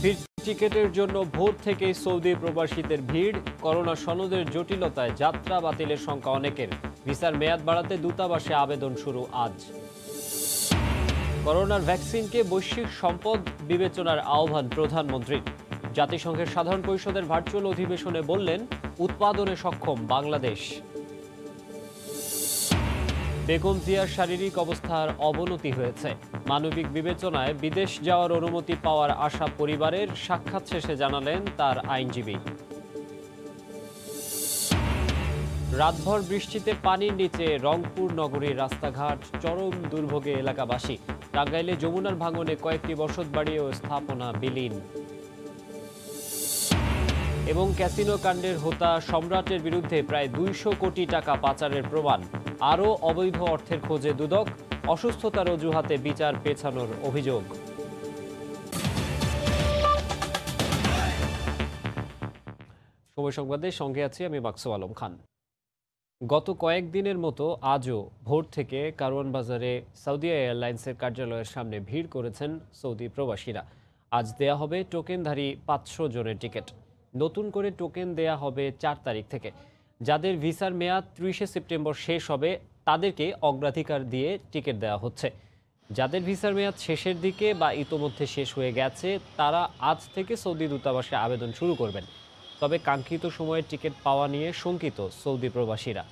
ফিরতি টিকেটের জন্য ভোর থেকেই সৌদি প্রবাসীদের ভিড়। করোনা সনদের জটিলতায় যাত্রা বাতিলের সংখ্যা অনেকের। ভিসার মেয়াদ বাড়াতে দূতাবাসে আবেদন শুরু আজ। করোনার ভ্যাকসিনকে বৈশ্বিক সম্পদ বিবেচনার আহ্বান প্রধানমন্ত্রীর। জাতিসংঘের সাধারণ পরিষদের ভার্চুয়াল অধিবেশনে বললেন, উৎপাদনে সক্ষম বাংলাদেশ। বেগম জিয়ার শারীরিক অবস্থার অবনতি হয়েছে। মানবিক বিবেচনায় বিদেশ যাওয়ার অনুমতি পাওয়ার আশা পরিবারের সাক্ষাৎ শেষে জানালেন তার আইনজীবী। রাতভর বৃষ্টিতে পানির নিচে রংপুর নগরীর রাস্তাঘাট চরম দুর্ভোগে এলাকাবাসী। টাঙ্গাইলে যমুনার ভাঙনে কয়েকটি বসতবাড়ি ও স্থাপনা বিলীন। এবং ক্যাসিনো কাণ্ডের হোতা সম্রাটের বিরুদ্ধে প্রায় দুইশো কোটি টাকা পাচারের প্রমাণ। আরও অবৈধ অর্থের খোঁজে দুদক, অসুস্থতার অজুহাতে বিচার পেছানোর অভিযোগ। সময় সংবাদের সঙ্গে আছি আমি মাকসু আলম খান। গত কয়েকদিনের মতো আজও ভোর থেকে কারওয়ান বাজারে সৌদি এয়ারলাইন্সের কার্যালয়ের সামনে ভিড় করেছেন সৌদি প্রবাসীরা। আজ দেয়া হবে টোকেনধারী পাঁচশো জনের টিকিট। নতুন করে টোকেন দেয়া হবে চার তারিখ থেকে। যাদের ভিসার মেয়াদ ত্রিশে সেপ্টেম্বর শেষ হবে, তাদেরকে অগ্রাধিকার দিয়ে টিকিট দেওয়া হচ্ছে। যাদের ভিসার মেয়াদ শেষের দিকে বা ইতোমধ্যে শেষ হয়ে গেছে, তারা আজ থেকে সৌদি দূতাবাসে আবেদন শুরু করবেন। তবে কাঙ্ক্ষিত সময়ে টিকিট পাওয়া নিয়ে শঙ্কিত সৌদি প্রবাসীরা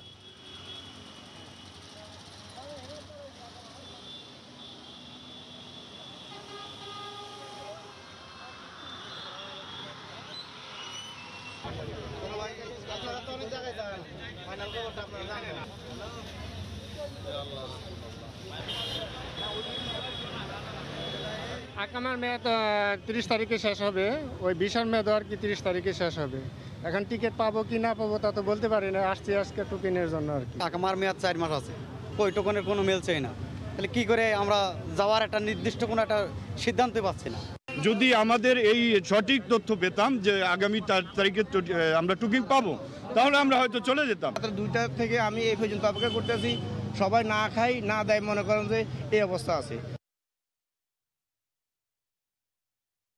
আকামার মেয়াদ তিরিশ তারিখে শেষ হবে। ওই বিশাল মেয়াদ আর কি তিরিশ তারিখে শেষ হবে। এখন টিকিট পাবো কি না পাবো তা তো বলতে পারি না। আসছি আজকে টুকিনের জন্য আর কি। আমার মেয়াদ চার মাস আছে। ওই টোকনের কোনো মিলছেই না। তাহলে কি করে আমরা যাওয়ার একটা নির্দিষ্ট কোনো একটা সিদ্ধান্ত পাচ্ছি না। যদি আমাদের এই সঠিক তথ্য পেতাম যে আগামী চার তারিখে আমরা টুকিং পাবো তাহলে আমরা হয়তো চলে যেতাম। দুইটা থেকে আমি এই পর্যন্ত অপেক্ষা করতেছি। সবাই না খাই না দেয় মনে করেন যে এই অবস্থা আছে।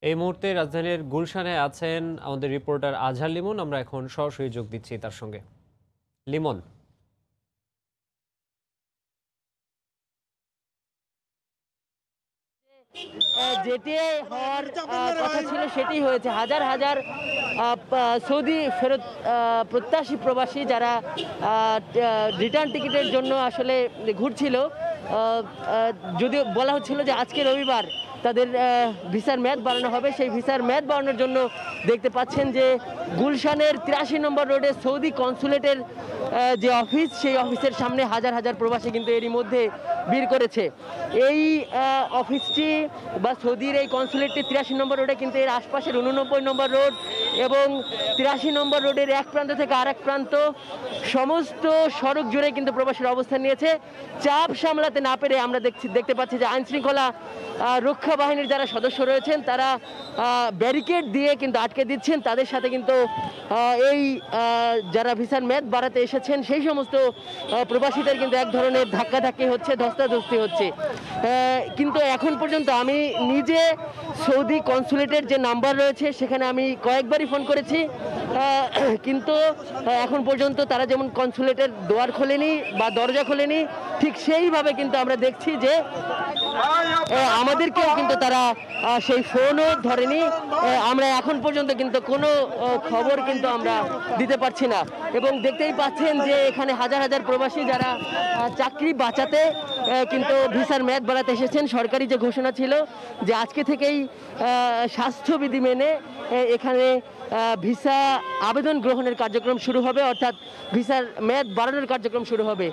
এই মুহূর্তে রাজধানীর গুলশানে আছেন আমাদের রিপোর্টার আজহার লিমন। আমরা এখন সরাসরি যোগ দিচ্ছি তার সঙ্গে। লিমন। যেটি হওয়ার কথা ছিল সেটি হয়েছে হাজার হাজার আহ, সৌদি ফেরত আহ, প্রত্যাশী প্রবাসী যারা রিটার্ন টিকিটের জন্য আসলে ঘুরছিল। যদিও বলা হচ্ছিল যে আজকে রবিবার তাদের ভিসার মেয়াদ বাড়ানো হবে। সেই ভিসার মেয়াদ বাড়ানোর জন্য দেখতে পাচ্ছেন যে গুলশানের তিরাশি নম্বর রোডে সৌদি কনসুলেটের যে অফিস, সেই অফিসের সামনে হাজার হাজার প্রবাসী কিন্তু এরই মধ্যে ভিড় করেছে। এই অফিসটি বা সৌদির এই কনসুলেটটি তিরাশি নম্বর রোডে কিন্তু এর আশপাশের উননব্বই নম্বর রোড এবং তিরাশি নম্বর রোডের এক প্রান্ত থেকে আরেক প্রান্ত সমস্ত সড়ক জুড়ে কিন্তু প্রবাসীর অবস্থান নিয়েছে। চাপ সামলাতে না পেরে আমরা দেখছি, দেখতে পাচ্ছি যে আইনশৃঙ্খলা রক্ষা বাহিনীর যারা সদস্য রয়েছেন, তারা ব্যারিকেড দিয়ে কিন্তু আটকে দিচ্ছেন। তাদের সাথে কিন্তু এই যারা ভিসার মেয়াদ বাড়াতে এসেছেন, সেই সমস্ত প্রবাসীদের কিন্তু এক ধরনের ধাক্কাধাক্কি হচ্ছে, ধস্তাধস্তি হচ্ছে। কিন্তু এখন পর্যন্ত আমি নিজে সৌদি কনসুলেটের যে নাম্বার রয়েছে, সেখানে আমি কয়েকবারই ফোন করেছি। কিন্তু এখন পর্যন্ত তারা যেমন কনসুলেটের দোয়ার খোলেনি বা দরজা খোলেনি, ঠিক সেইভাবে কিন্তু আমরা দেখছি যে আমাদেরকেও কিন্তু তারা সেই ফোনও ধরেনি। আমরা এখন পর্যন্ত কিন্তু কোনো খবর কিন্তু আমরা দিতে পারছি না। এবং দেখতেই পাচ্ছেন যে এখানে হাজার হাজার প্রবাসী যারা চাকরি বাঁচাতে কিন্তু ভিসার মেয়াদ বাড়াতে এসেছেন, সরকারি যে ঘোষণা ছিল যে আজকে থেকেই স্বাস্থ্যবিধি মেনে এখানে ভিসা আবেদন গ্রহণের কার্যক্রম শুরু হবে, অর্থাৎ ভিসার মেয়াদ বাড়ানোর কার্যক্রম শুরু হবে।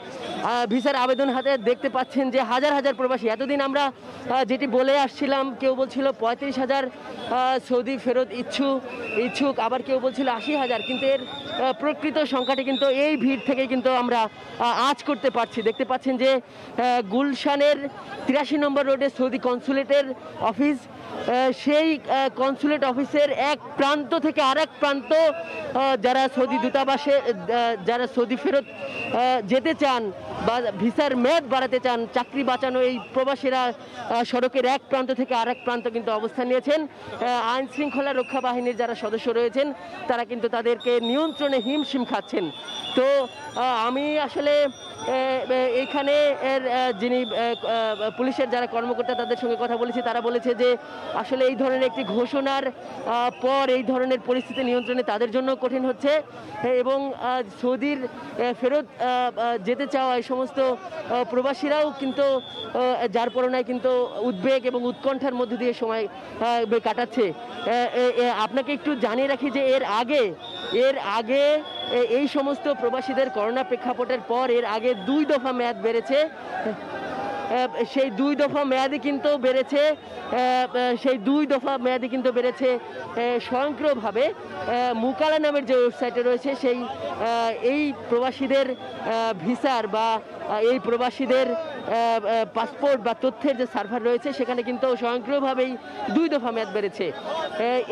ভিসার আবেদন হাতে দেখতে পাচ্ছেন যে হাজার হাজার প্রবাসী, এতদিন আমরা যেটি বলে আসছিলাম, কেউ বলছিল পঁয়ত্রিশ হাজার সৌদি ফেরত ইচ্ছুক ইচ্ছুক, আবার কেউ বলছিল আশি হাজার, কিন্তু এর প্রকৃত সংখ্যাটি কিন্তু এই ভিড় থেকে কিন্তু আমরা আজ করতে পারছি। দেখতে পাচ্ছেন যে গুলশানের তিরাশি নম্বর রোডে সৌদি কনসুলেটের অফিস সেই কনসুলেট অফিসের এক প্রান্ত থেকে আরেক প্রান্ত যারা সৌদি দূতাবাসে যারা সৌদি ফেরত যেতে চান বা ভিসার মেয়াদ বাড়াতে চান, চাকরি বাঁচানো এই প্রবাসীরা সড়কের এক প্রান্ত থেকে আরেক প্রান্ত কিন্তু অবস্থান নিয়েছেন। আইন শৃঙ্খলা রক্ষা বাহিনীর যারা সদস্য রয়েছেন, তারা কিন্তু তাদেরকে নিয়ন্ত্রণে হিমশিম খাচ্ছেন। তো আমি আসলে এইখানে এর যিনি পুলিশের যারা কর্মকর্তা তাদের সঙ্গে কথা বলেছি, তারা বলেছে যে আসলে এই ধরনের একটি ঘোষণার পর এই ধরনের পরিস্থিতি নিয়ন্ত্রণে তাদের জন্য কঠিন হচ্ছে। এবং সৌদির ফেরত যেতে চাওয়া এই সমস্ত প্রবাসীরাও কিন্তু যার পরনায় কিন্তু উদ্বেগ এবং উৎকণ্ঠার মধ্যে দিয়ে সময় কাটাচ্ছে। আপনাকে একটু জানিয়ে রাখি যে এর আগে এর আগে এই সমস্ত প্রবাসীদের করোনা প্রেক্ষাপটের পর এর আগে দুই দফা মেয়াদ বেড়েছে। সেই দুই দফা মেয়াদি কিন্তু বেড়েছে সেই দুই দফা মেয়াদি কিন্তু বেড়েছে স্বয়ংক্রিয়ভাবে। মুকালা নামের যে ওয়েবসাইটে রয়েছে, সেই এই প্রবাসীদের ভিসার বা এই প্রবাসীদের পাসপোর্ট বা তথ্যের যে সার্ভার রয়েছে, সেখানে কিন্তু স্বয়ংক্রিয়ভাবেই দুই দফা মেয়াদ বেড়েছে।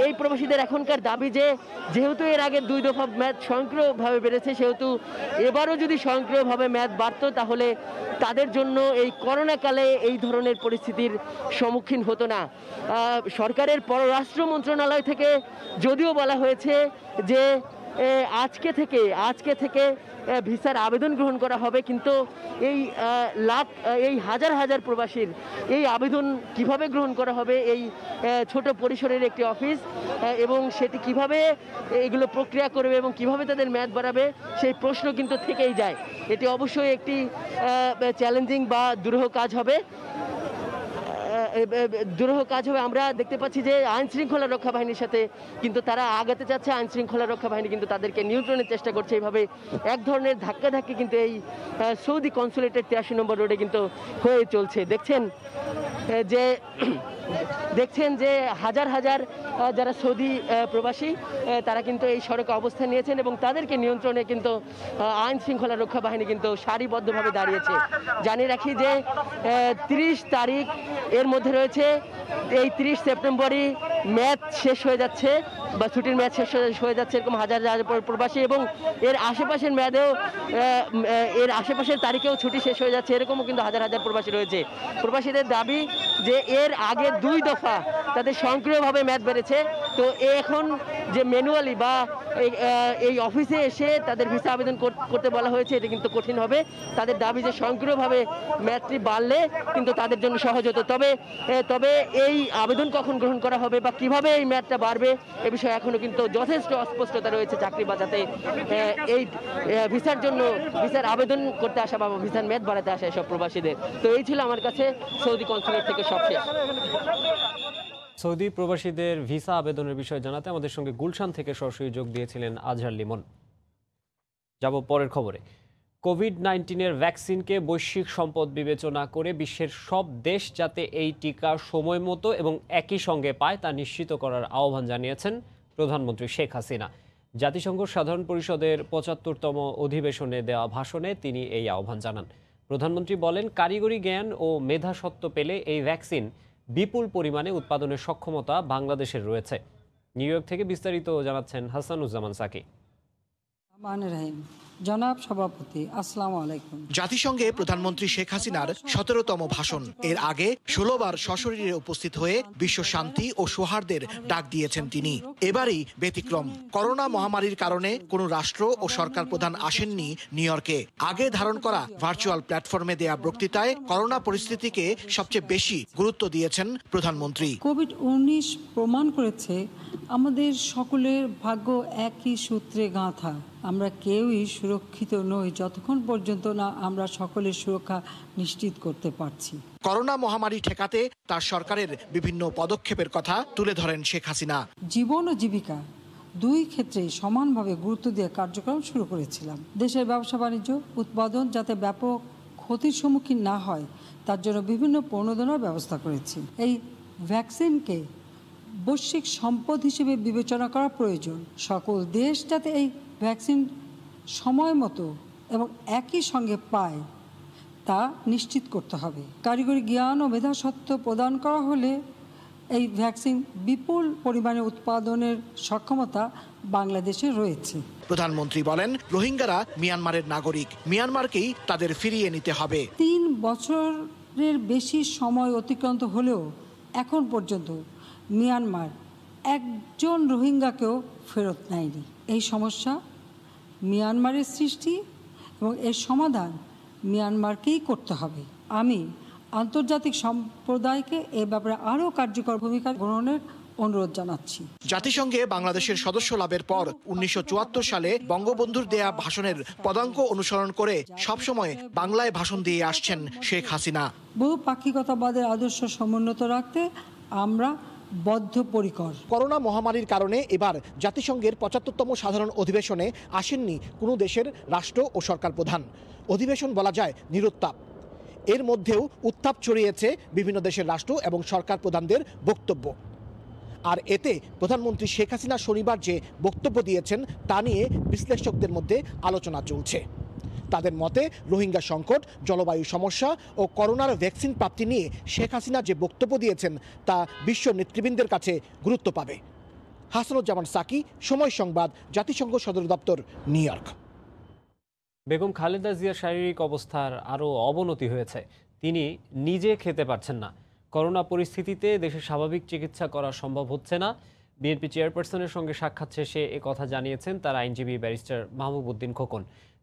এই প্রবাসীদের এখনকার দাবি যে, যেহেতু এর আগে দুই দফা মেয়াদ স্বয়ংক্রিয়ভাবে বেড়েছে, সেহেতু এবারও যদি স্বয়ংক্রিয়ভাবে মেয়াদ বাড়তো, তাহলে তাদের জন্য এই করোনাকালে এই ধরনের পরিস্থিতির সম্মুখীন হতো না। সরকারের পররাষ্ট্র মন্ত্রণালয় থেকে যদিও বলা হয়েছে যে আজকে থেকে আজকে থেকে ভিসার আবেদন গ্রহণ করা হবে, কিন্তু এই লাখ এই হাজার হাজার প্রবাসীর এই আবেদন কীভাবে গ্রহণ করা হবে, এই ছোট পরিসরের একটি অফিস এবং সেটি কীভাবে এগুলো প্রক্রিয়া করবে এবং কীভাবে তাদের মেয়াদ বাড়াবে, সেই প্রশ্ন কিন্তু থেকেই যায়। এটি অবশ্যই একটি চ্যালেঞ্জিং বা দুরূহ কাজ হবে। দুরূহ কাজ হবে। আমরা দেখতে পাচ্ছি যে আইন শৃঙ্খলা রক্ষা বাহিনীর সাথে কিন্তু তারা আগাতে চাচ্ছে। আইন শৃঙ্খলা রক্ষা বাহিনী কিন্তু তাদেরকে নিয়ন্ত্রণের চেষ্টা করছে। এইভাবে এক ধরনের ধাক্কা ধাক্কি কিন্তু এই সৌদি কনসুলেটের তিরাশি নম্বর রোডে কিন্তু হয়ে চলছে। দেখছেন যে দেখছেন যে হাজার হাজার যারা সৌদি প্রবাসী তারা কিন্তু এই সড়কে অবস্থান নিয়েছেন এবং তাদেরকে নিয়ন্ত্রণে কিন্তু আইন শৃঙ্খলা রক্ষা বাহিনী কিন্তু সারিবদ্ধভাবে দাঁড়িয়েছে। জানিয়ে রাখি যে তিরিশ তারিখ এর মধ্যে রয়েছে এই তিরিশ সেপ্টেম্বরই ম্যাচ শেষ হয়ে যাচ্ছে বা ছুটির ম্যাচ শেষ হয়ে- যাচ্ছে এরকম হাজার হাজার প্রবাসী এবং এর আশেপাশের ম্যাচেও এর আশেপাশের তারিখেও ছুটি শেষ হয়ে যাচ্ছে এরকমও কিন্তু হাজার হাজার প্রবাসী রয়েছে। প্রবাসীদের দাবি যে এর আগে দুই দফা তাদের সক্রিয়ভাবে ম্যাচ বেড়েছে। তো এখন যে ম্যানুয়ালি বা এই, অফিসে এসে তাদের ভিসা আবেদন করতে বলা হয়েছে এটা কিন্তু কঠিন হবে। তাদের দাবি যে সক্রিয়ভাবে ম্যাচটি বাড়লে কিন্তু তাদের জন্য সহজ হতো। তবে তবে এই আবেদন কখন গ্রহণ করা হবে বা কীভাবে এই ম্যাচটা বাড়বে এ বিষয়ে এখনও কিন্তু যথেষ্ট অস্পষ্টতা রয়েছে চাকরি বাজাতে এই ভিসার জন্য, ভিসার আবেদন করতে আসা বা ভিসার ম্যাচ বাড়াতে আসা এসব প্রবাসীদের। তো এই ছিল আমার কাছে সৌদি কনসুলেট থেকে সবশেষ। সৌদি প্রবাসীদের ভিসা আবেদনের বিষয়ে জানাতে আমাদের সঙ্গে গুলশান থেকে সরাসরি যোগ দিয়েছিলেন আজহার লিমন। যাব পরের খবরে। কোভিড নাইন্টিনের ভ্যাকসিনকে বৈশ্বিক সম্পদ বিবেচনা করে বিশ্বের সব দেশ যাতে এই টিকা সময় মতো এবং একই সঙ্গে পায় তা নিশ্চিত করার আহ্বান জানিয়েছেন প্রধানমন্ত্রী শেখ হাসিনা। জাতিসংঘ সাধারণ পরিষদের পঁচাত্তরতম অধিবেশনে দেওয়া ভাষণে তিনি এই আহ্বান জানান। প্রধানমন্ত্রী বলেন, কারিগরি জ্ঞান ও মেধাসত্ত্ব পেলে এই ভ্যাকসিন বিপুল পরিমাণে উৎপাদনের সক্ষমতা বাংলাদেশের রয়েছে। নিউ ইয়র্ক থেকে বিস্তারিত জানাচ্ছেন হাসানুজ্জামান সাকি। জনাব সভাপতি আসসালামু আলাইকুম। জাতিসংঘে প্রধানমন্ত্রী শেখ হাসিনার সতেরোতম ভাষণ। এর আগে ষোলোবার সশরীরে উপস্থিত হয়ে বিশ্ব শান্তি ও সৌহার্দের ডাক দিয়েছেন তিনি। এবারই ব্যতিক্রম। করোনা মহামারীর কারণে কোনো রাষ্ট্র ও সরকার প্রধান আসেননি নিউ ইয়র্কে। আগে ধারণ করা ভার্চুয়াল প্ল্যাটফর্মে দেয়া বক্তৃতায় করোনা পরিস্থিতিকে সবচেয়ে বেশি গুরুত্ব দিয়েছেন প্রধানমন্ত্রী। কোভিড উনিশ প্রমাণ করেছে আমাদের সকলের ভাগ্য একই সূত্রে গাঁথা। আমরা কেউই সুরক্ষিত নই যতক্ষণ পর্যন্ত না আমরা সকলের সুরক্ষা নিশ্চিত করতে পারছি। করোনা মহামারী ঠেকাতে তার সরকারের বিভিন্ন পদক্ষেপের কথা তুলে ধরেন শেখ হাসিনা। জীবন ও জীবিকা দুই ক্ষেত্রেই সমানভাবে গুরুত্ব দিয়ে কার্যক্রম শুরু করেছিলাম। দেশের ব্যবসা বাণিজ্য উৎপাদন যাতে ব্যাপক ক্ষতির সম্মুখীন না হয় তার জন্য বিভিন্ন প্রণোদনার ব্যবস্থা করেছি। এই ভ্যাকসিনকে বৈশ্বিক সম্পদ হিসেবে বিবেচনা করা প্রয়োজন। সকল দেশ যাতে এই ভ্যাকসিন সময় মতো এবং একই সঙ্গে পায় তা নিশ্চিত করতে হবে। কারিগরি জ্ঞান ও মেধাসত্ত্ব প্রদান করা হলে এই ভ্যাকসিন বিপুল পরিমাণে উৎপাদনের সক্ষমতা বাংলাদেশে রয়েছে। প্রধানমন্ত্রী বলেন রোহিঙ্গারা মিয়ানমারের নাগরিক। মিয়ানমারকেই তাদের ফিরিয়ে নিতে হবে। তিন বছরের বেশি সময় অতিক্রান্ত হলেও এখন পর্যন্ত মিয়ানমার একজন রোহিঙ্গাকেও ফেরত নেয়নি। এই সমস্যা মিয়ানমারের সৃষ্টি এবং এর সমাধান মিয়ানমারকেই করতে হবে। আমি আন্তর্জাতিক সম্প্রদায়কে এ ব্যাপারে আরও কার্যকর ভূমিকা গ্রহণের অনুরোধ জানাচ্ছি। জাতিসংঘে বাংলাদেশের সদস্য লাভের পর উনিশশো চুয়াত্তর সালে বঙ্গবন্ধুর দেয়া ভাষণের পদাঙ্ক অনুসরণ করে সবসময় বাংলায় ভাষণ দিয়ে আসছেন শেখ হাসিনা। বহু পাক্ষিকতাবাদের আদর্শ সমুন্নত রাখতে আমরা বদ্ধপরিকর। করোনা মহামারীর কারণে এবার জাতিসংঘের পঁচাত্তরতম সাধারণ অধিবেশনে আসেননি কোনো দেশের রাষ্ট্র ও সরকার প্রধান। অধিবেশন বলা যায় নিরুত্তাপ। এর মধ্যেও উত্তাপ ছড়িয়েছে বিভিন্ন দেশের রাষ্ট্র এবং সরকার প্রধানদের বক্তব্য। আর এতে প্রধানমন্ত্রী শেখ হাসিনা শনিবার যে বক্তব্য দিয়েছেন তা নিয়ে বিশ্লেষকদের মধ্যে আলোচনা চলছে। তাদের মতে, রোহিঙ্গা সংকট, জলবায়ু সমস্যা ও করোনার ভ্যাকসিন প্রাপ্তি নিয়ে শেখ হাসিনা যে বক্তব্য দিয়েছেন, তা বিশ্ব নেতৃবৃন্দের কাছে গুরুত্ব পাবে। হাসানুজ্জামান সাকি, সময় সংবাদ, জাতিসংঘ সদর দপ্তর, নিউ ইয়র্ক। বেগম খালেদা জিয়ার শারীরিক অবস্থার আরও অবনতি হয়েছে। তিনি নিজে খেতে পারছেন না। করোনা পরিস্থিতিতে দেশে স্বাভাবিক চিকিৎসা করা সম্ভব হচ্ছে না। বিএনপি চেয়ারপারসনের সঙ্গে সাক্ষাৎ শেষে কথা জানিয়েছেন তার আইনজীবী ব্যারিস্টার মাহবুব উদ্দিন খোকন।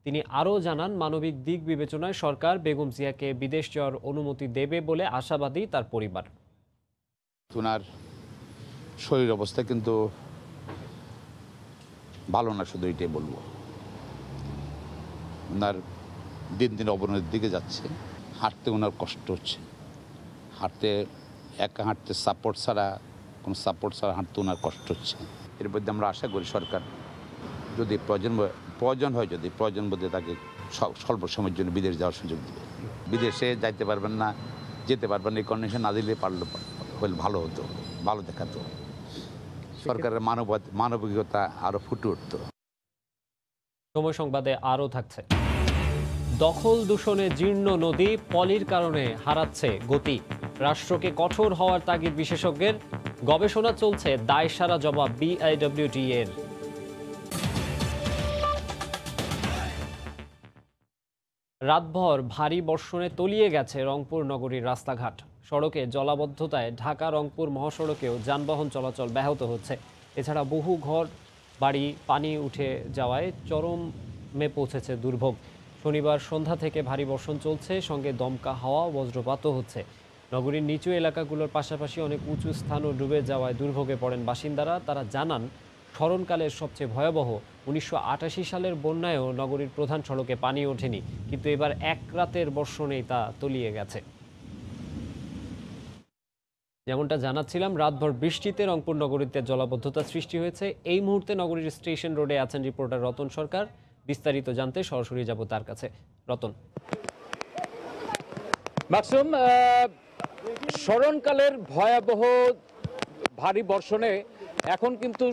তিনি আরও জানান, মানবিক দিক বিবেচনায় সরকার বেগম জিয়াকে বিদেশ যাওয়ার অনুমতি দেবে বলে আশাবাদী তার পরিবার। ওনার শরীর অবস্থা কিন্তু ভালো না, শুধু এটাই বলব। ওনার দিন দিন অবনতির দিকে যাচ্ছে, হাঁটতে ওনার কষ্ট হচ্ছে। হাঁটতে, একা হাঁটতে সাপোর্ট ছাড়া, কোনো সাপোর্ট ছাড়া হাঁটতে ওনার কষ্ট হচ্ছে। এর মধ্যে আমরা আশা করি সরকার যদি প্রয়োজন প্রয়োজন হয় যদি প্রয়োজন বোধে তাকে স্বল্প সময়ের জন্য বিদেশ যাওয়ার সুযোগ দেবে। বিদেশে যাইতে পারবেন না যেতে পারবেন এই কন্ডিশন না দিলে পারলে হলে ভালো হতো ভালো দেখাতো। সরকারের মানব মানবিকতা আরও ফুটে উঠতো। সময় সংবাদে আরও থাকছে। দখল দূষণে জীর্ণ নদী পলির কারণে হারাচ্ছে গতি। রাষ্ট্রকে কঠোর হওয়ার তাগিদ বিশেষজ্ঞের গবেষণা চলছে দায় সারা জবাব বিআইডব্লিউটি রাতভর ভারী বর্ষণে তলিয়ে গেছে রংপুর নগরীর রাস্তাঘাট। সড়কে জলাবদ্ধতায় ঢাকা রংপুর মহাসড়কেও যানবাহন চলাচল ব্যাহত হচ্ছে। এছাড়া বহু ঘর, বাড়ি, পানি উঠে যাওয়ায় চরমে পৌঁছেছে দুর্ভোগ। শনিবার সন্ধ্যা থেকে ভারী বর্ষণ চলছে, সঙ্গে দমকা হাওয়া বজ্রপাতও হচ্ছে। নগরীর নিচু এলাকাগুলোর পাশাপাশি অনেক উঁচু স্থানও ডুবে যাওয়ায় দুর্ভোগে পড়েন বাসিন্দারা। তারা জানান স্মরণকালের সবচেয়ে ভয়াবহ, উনিশশো আটাশি সালের বন্যায়ও নগরীর প্রধান সড়কে পানি ওঠেনি, কিন্তু এবার এক রাতের বর্ষণেই তা তলিয়ে গেছে। যেমনটা জানাচ্ছিলাম, রাতভর বৃষ্টিতে রংপুর নগরীতে জলাবদ্ধতা সৃষ্টি হয়েছে। এই মুহূর্তে নগরীর স্টেশন রোডে আছেন রিপোর্টার রতন সরকার। বিস্তারিত জানতে সরাসরি যাব তার কাছে। রতন। স্মরণকালের ভয়াবহ, ভারী বর্ষণে এখন কিন্তু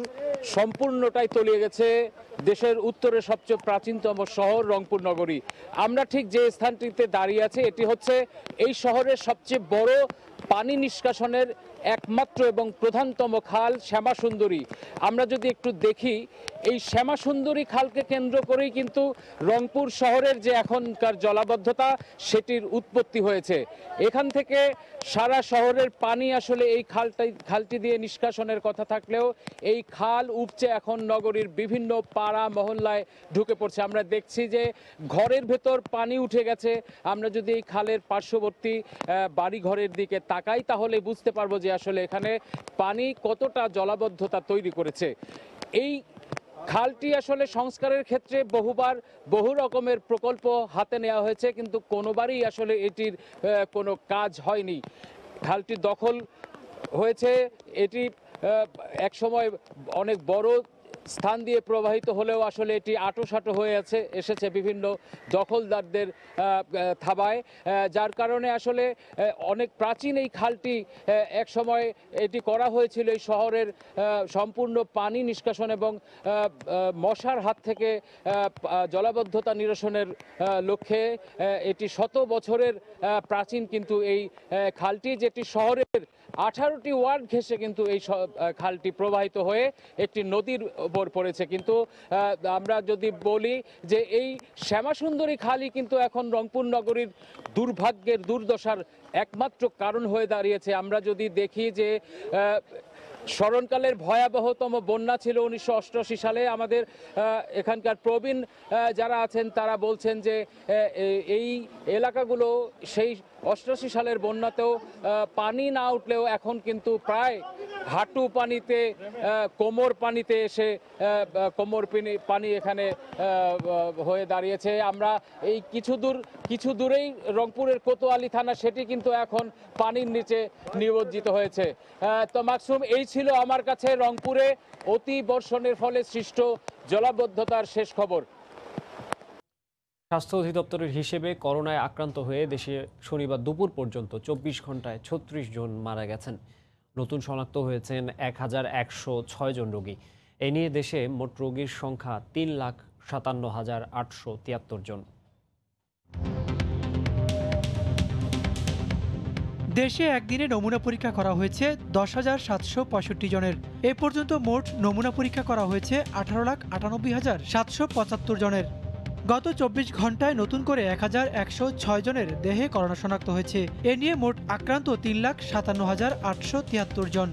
সম্পূর্ণটাই তলিয়ে গেছে দেশের উত্তরের সবচেয়ে প্রাচীনতম শহর রংপুর নগরী। আমরা ঠিক যে স্থানটিতে দাঁড়িয়ে আছে, এটি হচ্ছে এই শহরের সবচেয়ে বড় পানি নিষ্কাশনের একমাত্র এবং প্রধানতম খাল শ্যামাসুন্দরী। আমরা যদি একটু দেখি এই শ্যামা সুন্দরী খালকে কেন্দ্র করেই কিন্তু রংপুর শহরের যে এখনকার জলাবদ্ধতা সেটির উৎপত্তি হয়েছে। এখান থেকে সারা শহরের পানি আসলে এই খালটাই খালটি দিয়ে নিষ্কাশনের কথা থাকলেও এই খাল উপচে এখন নগরীর বিভিন্ন পাড়া মহল্লায় ঢুকে পড়ছে। আমরা দেখছি যে ঘরের ভেতর পানি উঠে গেছে। আমরা যদি এই খালের পার্শ্ববর্তী আহ, বাড়ি ঘরের দিকে তাকাই তাহলে বুঝতে পারব যে আসলে এখানে পানি কতটা জলাবদ্ধতা তৈরি করেছে। এই খালটি আসলে সংস্কারের ক্ষেত্রে বহুবার বহু রকমের প্রকল্প হাতে নেওয়া হয়েছে, কিন্তু কোনোবারই আসলে এটির কোনো কাজ হয়নি। খালটি দখল হয়েছে। এটি এক সময় অনেক বড় স্থান দিয়ে প্রবাহিত হলেও আসলে এটি আটোসাটো হয়ে আছে, এসেছে বিভিন্ন দখলদারদের থাবায় যার কারণে আসলে অনেক প্রাচীন এই খালটি এক সময় এটি করা হয়েছিল এই শহরের সম্পূর্ণ পানি নিষ্কাশন এবং মশার হাত থেকে জলাবদ্ধতা নিরসনের লক্ষ্যে এটি শত বছরের প্রাচীন কিন্তু এই খালটি যেটি শহরের আঠারোটি ওয়ার্ড ঘেঁষে কিন্তু এই খালটি প্রবাহিত হয়ে একটি নদীর ওপর পড়েছে। কিন্তু আমরা যদি বলি যে এই শ্যামাসুন্দরী খালই কিন্তু এখন রংপুর নগরীর দুর্ভাগ্যের, দুর্দশার একমাত্র কারণ হয়ে দাঁড়িয়েছে। আমরা যদি দেখি যে স্মরণকালের ভয়াবহতম বন্যা ছিল উনিশশো অষ্টআশি সালে। আমাদের এখানকার প্রবীণ যারা আছেন, তারা বলছেন যে এই এলাকাগুলো সেই অষ্টআশি সালের বন্যাতেও পানি না উঠলেও এখন কিন্তু প্রায় হাঁটু পানিতে কোমর পানিতে এসে কোমর পিনি- পানি এখানে হয়ে দাঁড়িয়েছে। আমরা এই কিছু দূর, কিছু দূরেই রংপুরের কোতোয়ালি থানা, সেটি কিন্তু এখন পানির নিচে নিমজ্জিত হয়েছে। তো মাকসুম, এই ছিল আমার কাছে রংপুরে অতি বর্ষণের ফলে সৃষ্ট জলাবদ্ধতার শেষ খবর। স্বাস্থ্য অধিদপ্তরের হিসেবে করোনায় আক্রান্ত হয়ে দেশে শনিবার দুপুর পর্যন্ত চব্বিশ ঘন্টায় ছত্রিশ জন মারা গেছেন। নতুন শনাক্ত হয়েছেন এক হাজার একশো ছয় জন রোগী। এ নিয়ে দেশে মোট রোগীর সংখ্যা তিন লাখ সাতান্ন হাজার আটশো তিয়াত্তর জন। দেশে একদিনে নমুনা পরীক্ষা করা হয়েছে দশ হাজার সাতশো পঁয়ষট্টি জনের। এ পর্যন্ত মোট নমুনা পরীক্ষা করা হয়েছে আঠারো লাখ আটানব্বই হাজার সাতশো পঁচাত্তর জনের। গত চব্বিশ ঘন্টায় নতুন করে এক হাজার একশো ছয় জনের দেহে করোনা শনাক্ত হয়েছে। এ নিয়ে মোট আক্রান্ত তিন লাখ সাতান্ন হাজার আটশো তিয়াত্তর জন।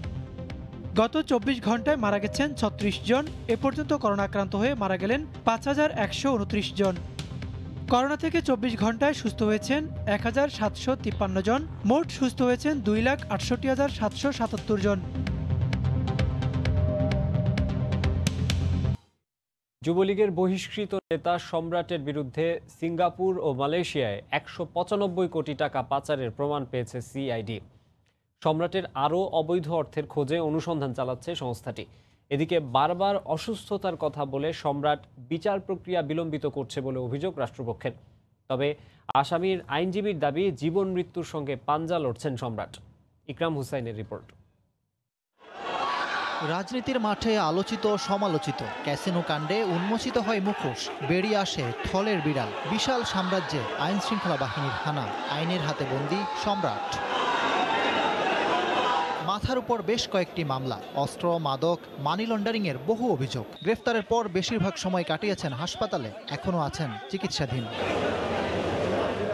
গত চব্বিশ ঘন্টায় মারা গেছেন ছত্রিশ জন। এ পর্যন্ত করোনা আক্রান্ত হয়ে মারা গেলেন পাঁচ হাজার একশো উনত্রিশ জন। করোনা থেকে চব্বিশ ঘন্টায় সুস্থ হয়েছেন এক হাজার সাতশো তিপ্পান্ন জন। মোট সুস্থ হয়েছেন দুই লাখ আটষট্টি হাজার সাতশো সাতাত্তর জন। যুবলীগের বহিষ্কৃত নেতা সম্রাটের বিরুদ্ধে সিঙ্গাপুর ও মালয়েশিয়ায় একশো পঁচানব্বই কোটি টাকা পাচারের প্রমাণ পেয়েছে সিআইডি। সম্রাটের আরও অবৈধ অর্থের খোঁজে অনুসন্ধান চালাচ্ছে সংস্থাটি। এদিকে বারবার অসুস্থতার কথা বলে সম্রাট বিচার প্রক্রিয়া বিলম্বিত করছে বলে অভিযোগ রাষ্ট্রপক্ষের। তবে আসামির আইনজীবীর দাবি, জীবন মৃত্যুর সঙ্গে পাঞ্জা লড়ছেন সম্রাট। ইকরাম হুসাইনের রিপোর্ট। রাজনীতির মাঠে আলোচিত সমালোচিত। ক্যাসিনো কাণ্ডে উন্মোচিত হয় মুখোশ, বেরিয়ে আসে থলের বিড়াল, বিশাল সাম্রাজ্যে আইন শৃঙ্খলা বাহিনীর হানা, আইনের হাতে বন্দি সম্রাট। মাথার উপর বেশ কয়েকটি মামলা, অস্ত্র, মাদক মানি লন্ডারিংয়ের বহু অভিযোগ। গ্রেফতারের পর বেশিরভাগ সময় কাটিয়েছেন হাসপাতালে, এখনও আছেন চিকিৎসাধীন।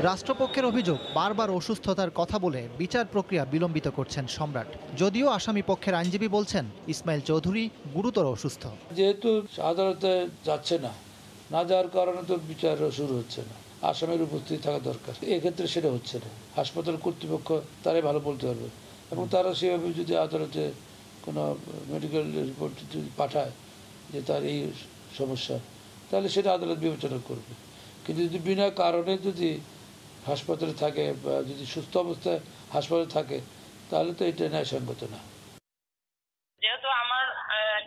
রাষ্ট্রপক্ষের অভিযোগ, বারবার অসুস্থতার কথা বলে বিচার প্রক্রিয়া বিলম্বিত করছেন সম্রাট। যদিও আসামি পক্ষের আইনজীবী বলছেন, ইসমাইল চৌধুরী গুরুতর অসুস্থ। যেহেতু আদালতে যাচ্ছে না না যাওয়ার কারণে তো বিচার শুরু হচ্ছে না। আসামের উপস্থিতি থাকা দরকার। এক্ষেত্রে সেটা হচ্ছে না। হাসপাতাল কর্তৃপক্ষ তারাই ভালো বলতে পারবে। এবং তারা সেভাবে যদি আদালতে কোনো মেডিকেল রিপোর্ট যদি পাঠায় যে তার এই সমস্যা, তাহলে সেটা আদালত বিবেচনা করবে। কিন্তু যদি বিনা কারণে যদি হাসপাতালে থাকে বা যদি সুস্থ অবস্থায় হাসপাতালে থাকে তাহলে তো এটা ন্যায়সঙ্গত না।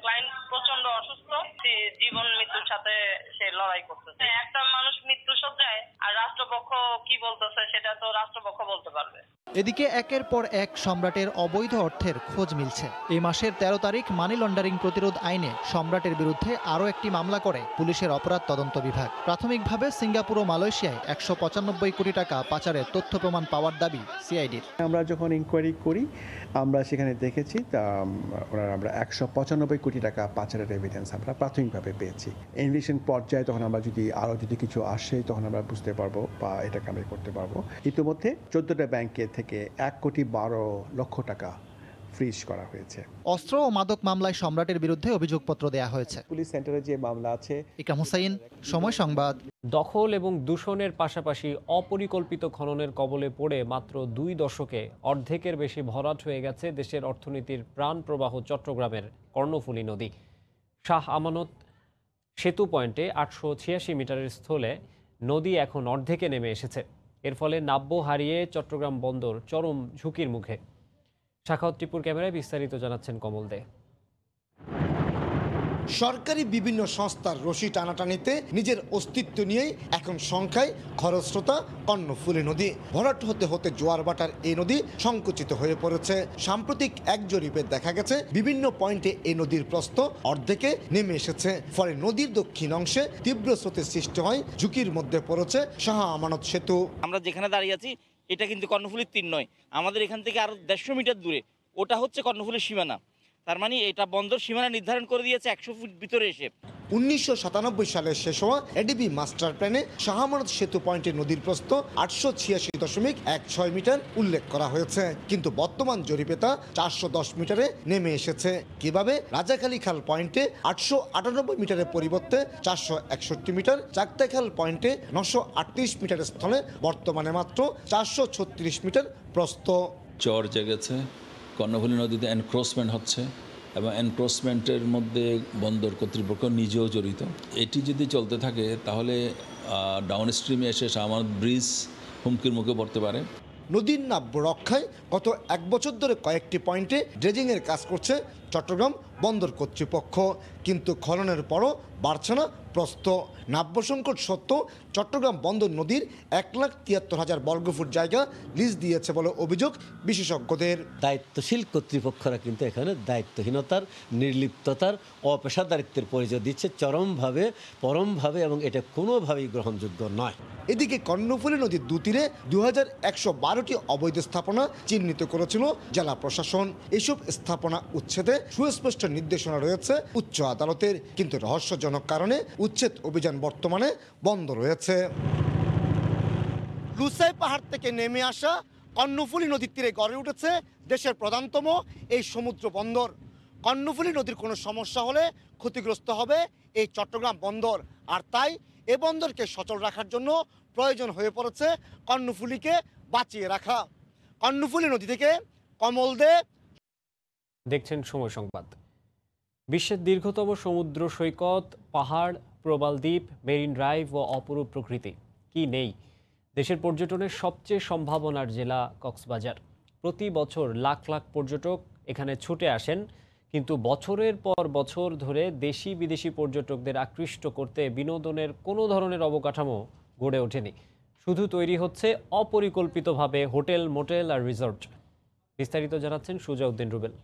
ক্লায়েন্ট প্রচণ্ড অসুস্থ জীবন মৃত্যুর সাথে সে লড়াই করতেছে। একটা মানুষ মৃত্যু সজ্জায় আর রাষ্ট্রপক্ষ কি বলতেছে সেটা তো রাষ্ট্রপক্ষ বলতে পারবে। এদিকে একের পর এক সম্রাটের অবৈধ অর্থের খোঁজ মিলছে। এই মাসের ১৩ তারিখ মানি লন্ডারিং প্রতিরোধ আইনে সম্রাটের বিরুদ্ধে আরও একটি মামলা করে পুলিশের অপরাধ তদন্ত বিভাগ। প্রাথমিকভাবে সিঙ্গাপুর ও মালয়েশিয়ায় একশো পঁচানব্বই কোটি টাকা পাচারের তথ্য প্রমাণ পাওয়ার দাবি সিআইডির। আমরা যখন ইনকোয়ারি করি আমরা সেখানে দেখেছি তা আমরা একশো পঁচানব্বই কোটি টাকা পাচারের এভিডেন্স আমরা প্রাথমিকভাবে পেয়েছি। ইনভেস্টিগেশন পর্যায়ে তখন আমরা যদি আরও যদি কিছু আসে, তখন আমরা বুঝতে পারব বা এটাকে আমি করতে পারব। ইতিমধ্যে চোদ্দোটা ব্যাংকের থেকে এক কোটি বারো লক্ষ টাকা ফ্রিজ করা হয়েছে। অস্ত্র ও মাদক মামলায় সম্রাটের বিরুদ্ধে অভিযোগপত্র দেয়া হয়েছে। পুলিশ সেন্টারে যে মামলা আছে ইকরাম হুসাইন সময় সংবাদ। দখল এবং দূষণের পাশাপাশি অপরিকল্পিত খননের কবলে পড়ে মাত্র দুই দশকে অর্ধেকের বেশি ভরাট হয়ে গেছে দেশের অর্থনীতির প্রাণ প্রবাহ চট্টগ্রামের কর্ণফুলী নদী। শাহ আমানত সেতু পয়েন্টে আটশো ছিয়াশি মিটারের স্থলে নদী এখন অর্ধেকে নেমে এসেছে। এর ফলে নাব্য হারিয়ে চট্টগ্রাম বন্দর চরম ঝুঁকির মুখে। টিপুর ক্যামেরায় বিস্তারিত জানাচ্ছেন কমল দে। সরকারি বিভিন্ন সংস্থার রশি টানাটানিতে নিজের অস্তিত্ব নিয়েই এখন সংখ্যায় খরস্রোতা কর্ণফুলী নদী। ভরাট হতে হতে জোয়ার বাটার এই নদী সংকুচিত হয়ে পড়েছে। সাম্প্রতিক এক জরিপে দেখা গেছে বিভিন্ন পয়েন্টে এই নদীর প্রস্থ অর্ধেকে নেমে এসেছে। ফলে নদীর দক্ষিণ অংশে তীব্র স্রোতের সৃষ্টি হয় ঝুঁকির মধ্যে পড়েছে শাহ আমানত সেতু। আমরা যেখানে দাঁড়িয়ে আছি এটা কিন্তু কর্ণফুলির তীর নয়। আমাদের এখান থেকে আরও দেড়শো মিটার দূরে। ওটা হচ্ছে কর্ণফুলীর সীমানা। তার মানে এটা বন্দর সীমানা নির্ধারণ করে দিয়েছে একশো ফুট ভিতরে এসে। উনিশশো সাতানব্বই সালে শেষ হওয়া এডিবি মাস্টার প্ল্যানে শাহমানত সেতু পয়েন্টে নদীর প্রস্থ আটশো ছিয়াশি দশমিক এক ছয় মিটার উল্লেখ করা হয়েছে। কিন্তু বর্তমান জরিপে তা চারশো দশ মিটারে নেমে এসেছে। কীভাবে? রাজাখালী খাল পয়েন্টে আটশো আটানব্বই মিটারের পরিবর্তে চারশো একষট্টি মিটার চাকতাখাল পয়েন্টে নশো আটত্রিশ মিটারের স্থলে বর্তমানে মাত্র চারশো ছত্রিশ মিটার প্রস্থ। চর জেগেছে, কর্ণফুলী নদীতে এনক্রোচমেন্ট হচ্ছে। এবং এনক্রোচমেন্টের মধ্যে বন্দর কর্তৃপক্ষ নিজেও জড়িত। এটি যদি চলতে থাকে, তাহলে ডাউন স্ট্রিমে এসে সামান ব্রিজ হুমকির মুখে পড়তে পারে। নদীর নাব্য রক্ষায় গত এক বছর ধরে কয়েকটি পয়েন্টে ড্রেজিংয়ের কাজ করছে চট্টগ্রাম বন্দর কর্তৃপক্ষ কিন্তু খননের পরও বাড়ছে না প্রস্ত নাব্য সংকট সত্ত্বেও চট্টগ্রাম বন্দর নদীর এক লাখ তিয়াত্তর হাজার বর্গফুট জায়গা লিজ দিয়েছে বলে অভিযোগ বিশেষজ্ঞদের। দায়িত্বশীল কর্তৃপক্ষরা কিন্তু এখানে দায়িত্বহীনতার নির্লিপ্ততার অপেশাদারিত্বের পরিচয় দিচ্ছে চরমভাবে পরমভাবে এবং এটা কোনোভাবেই গ্রহণযোগ্য নয়। এদিকে কর্ণফুলী নদীর দুতীরে দু হাজার একশো বারোটি অবৈধ স্থাপনা চিহ্নিত করেছিল জেলা প্রশাসন। এসব স্থাপনা উচ্ছেদে সুস্পষ্ট নির্দেশনা রয়েছে উচ্চ আদালতের, কিন্তু রহস্যজনক কারণে উচ্ছেদ অভিযান বর্তমানে বন্ধ রয়েছে। লুসাই পাহাড় থেকে নেমে আসা কর্ণফুলী নদীর তীরে গড়ে উঠেছে দেশের প্রধানতম এই সমুদ্র বন্দর। কর্ণফুলী নদীর কোনো সমস্যা হলে ক্ষতিগ্রস্ত হবে এই চট্টগ্রাম বন্দর। আর তাই এ বন্দরকে সচল রাখার জন্য প্রয়োজন হয়ে পড়েছে কর্ণফুলীকে বাঁচিয়ে রাখা। কর্ণফুলী নদী থেকে কমল দে দেখছেন সময় সংবাদ। বিশ্বের দীর্ঘতম সমুদ্র সৈকত, পাহাড়, প্রবাল দ্বীপ, মেরিন ড্রাইভ ও অপরূপ প্রকৃতি। কি নেই? দেশের পর্যটনের সবচেয়ে সম্ভাবনার জেলা কক্সবাজার। প্রতি বছর লাখ লাখ পর্যটক এখানে ছুটে আসেন, কিন্তু বছরের পর বছর ধরে দেশি বিদেশি পর্যটকদের আকৃষ্ট করতে বিনোদনের কোনো ধরনের অবকাঠামো গড়ে ওঠেনি। শুধু তৈরি হচ্ছে অপরিকল্পিতভাবে হোটেল, মোটেল আর রিসর্ট। বিস্তারিত জানাচ্ছেন সুজাউদ্দিন রুবেল।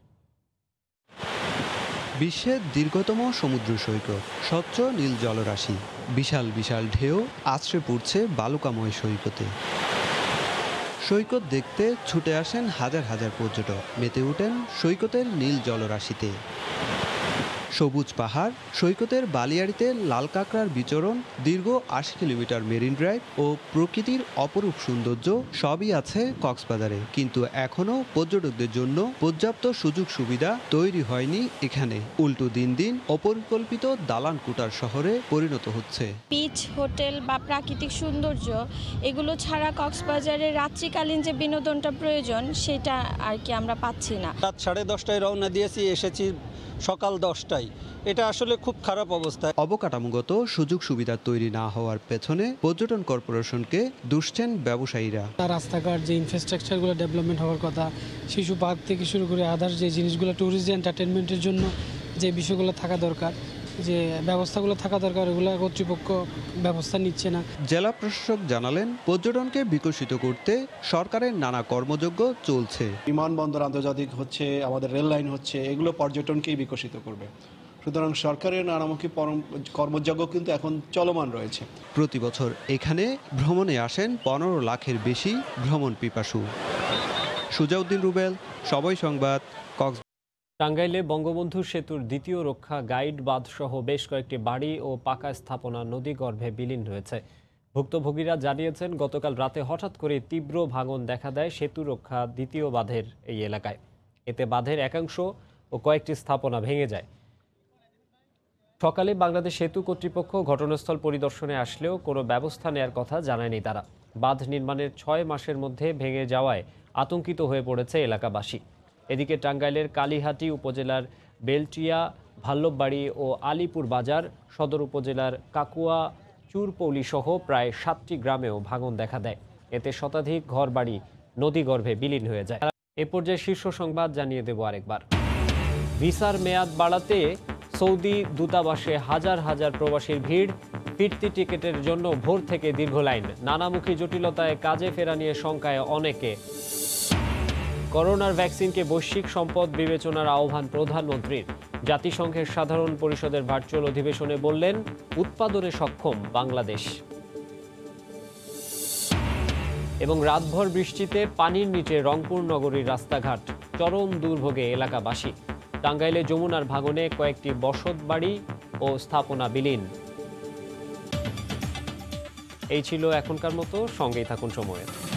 বিশ্বের দীর্ঘতম সমুদ্র সৈকত, স্বচ্ছ নীল জলরাশি। বিশাল বিশাল ঢেউ আছড়ে পড়ছে বালুকাময় সৈকতে। সৈকত দেখতে ছুটে আসেন হাজার হাজার পর্যটক। মেতে ওঠেন সৈকতের নীল জলরাশিতে। সবুজ পাহাড় সৈকতের বালিয়াড়িতে লাল কাঁকড়ার বিচরণ দীর্ঘ আশি কিলোমিটার মেরিন ড্রাইভ ও প্রকৃতির অপরূপ সৌন্দর্য সবই আছে কক্সবাজারে। কিন্তু এখনও পর্যটকদের জন্য পর্যাপ্ত সুযোগ সুবিধা তৈরি হয়নি এখানে। উল্টো দিন দিন অপরিকল্পিত দালান কুটার শহরে পরিণত হচ্ছে। বিচ হোটেল বা প্রাকৃতিক সৌন্দর্য এগুলো ছাড়া কক্সবাজারে রাত্রিকালীন যে বিনোদনটা প্রয়োজন সেটা আর কি আমরা পাচ্ছি না। রাত সাড়ে দশটায় রওনা দিয়েছি এসেছি সকাল দশটায়। এটা আসলে খুব খারাপ অবস্থা। অবকাঠামোগত সুযোগ সুবিধা তৈরি না হওয়ার পেছনে পর্যটন কর্পোরেশনকে দুষছেন ব্যবসায়ীরা। রাস্তাঘাট যে ইনফ্রাস্ট্রাকচারগুলো ডেভেলপমেন্ট হওয়ার কথা শিশু পার্ক থেকে শুরু করে আদার্স যে জিনিসগুলো ট্যুরিস্ট এন্টারটেনমেন্টের জন্য যে বিষয়গুলো থাকা দরকার যে ব্যবস্থাগুলো থাকা দরকার ওগুলো কর্তৃপক্ষ ব্যবস্থা নিচ্ছে না। জেলা প্রশাসক জানালেন পর্যটনকে বিকশিত করতে সরকারের নানা কর্মযজ্ঞ চলছে। বিমানবন্দর আন্তর্জাতিক হচ্ছে আমাদের রেল লাইন হচ্ছে এগুলো পর্যটনকেই বিকশিত করবে। সুতরাং সরকারের নানামুখী পরম- কর্মযজ্ঞ কিন্তু এখন চলমান রয়েছে। প্রতি বছর এখানে ভ্রমণে আসেন পনেরো লাখের বেশি ভ্রমণ পিপাসু সুজাউদ্দিন রুবেল সবাই সংবাদ কক্স টাঙ্গাইলে বঙ্গবন্ধু সেতুর দ্বিতীয় রক্ষা গাইড বাঁধসহ বেশ কয়েকটি বাড়ি ও পাকা স্থাপনা নদীগর্ভে বিলীন হয়েছে। ভুক্তভোগীরা জানিয়েছেন, গতকাল রাতে হঠাৎ করে তীব্র ভাঙন দেখা দেয় সেতু রক্ষা দ্বিতীয় বাঁধের এই এলাকায়। এতে বাঁধের একাংশ ও কয়েকটি স্থাপনা ভেঙে যায়। সকালে বাংলাদেশ সেতু কর্তৃপক্ষ ঘটনাস্থল পরিদর্শনে আসলেও কোনো ব্যবস্থা নেয়ার কথা জানায়নি তারা। বাঁধ নির্মাণের ছয় মাসের মধ্যে ভেঙে যাওয়ায় আতঙ্কিত হয়ে পড়েছে এলাকাবাসী। এদিকে টাঙ্গাইলের কালীহাটি উপজেলার বেলটিয়া ভাল্লববাড়ি ও আলিপুর বাজার, সদর উপজেলার কাকুয়া, চুরপৌলি সহ প্রায় সাতটি গ্রামেও ভাঙন দেখা দেয়। এতে শতাধিক ঘরবাড়ি নদীগর্ভে বিলীন হয়ে যায়। এ পর্যায়ে শীর্ষ সংবাদ জানিয়ে দেব আরেকবার। ভিসার মেয়াদ বাড়াতে সৌদি দূতাবাসে হাজার হাজার প্রবাসীর ভিড়, ফিরতি টিকিটের জন্য ভোর থেকে দীর্ঘ লাইন। নানামুখী জটিলতায় কাজে ফেরা নিয়ে শঙ্কায় অনেকে। করোনার ভ্যাকসিনকে বৈশ্বিক সম্পদ বিবেচনার আহ্বান প্রধানমন্ত্রীর। জাতিসংঘের সাধারণ পরিষদের ভার্চুয়াল অধিবেশনে বললেন, উৎপাদনে সক্ষম বাংলাদেশ। এবং রাতভর বৃষ্টিতে পানির নিচে রংপুর নগরীর রাস্তাঘাট, চরম দুর্ভোগে এলাকাবাসী। টাঙ্গাইলে যমুনার ভাঙনে কয়েকটি বসত বাড়ি ও স্থাপনা বিলীন। এই ছিল এখনকার মতো, সঙ্গেই থাকুন সময়ের।